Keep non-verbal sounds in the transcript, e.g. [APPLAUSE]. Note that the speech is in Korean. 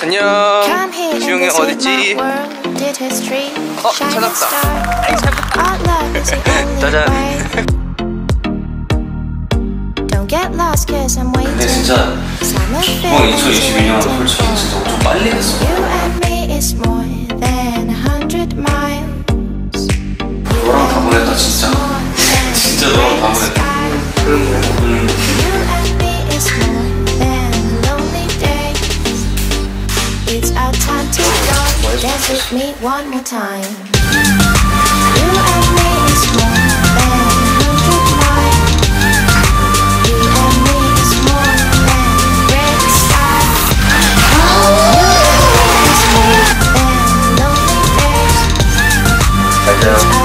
안녕. 지웅이 어딨지? 어, 찾았다. [LAUGHS] 짜잔. 근데 진짜 이번 2022년 솔직히 진짜 좀 빨리 했어. 너랑 다 보냈다 진짜 It's our time to go. Dance with me one more time. You and me is more than hundred miles. You and me is more than red skies. You and me is more than lonely days.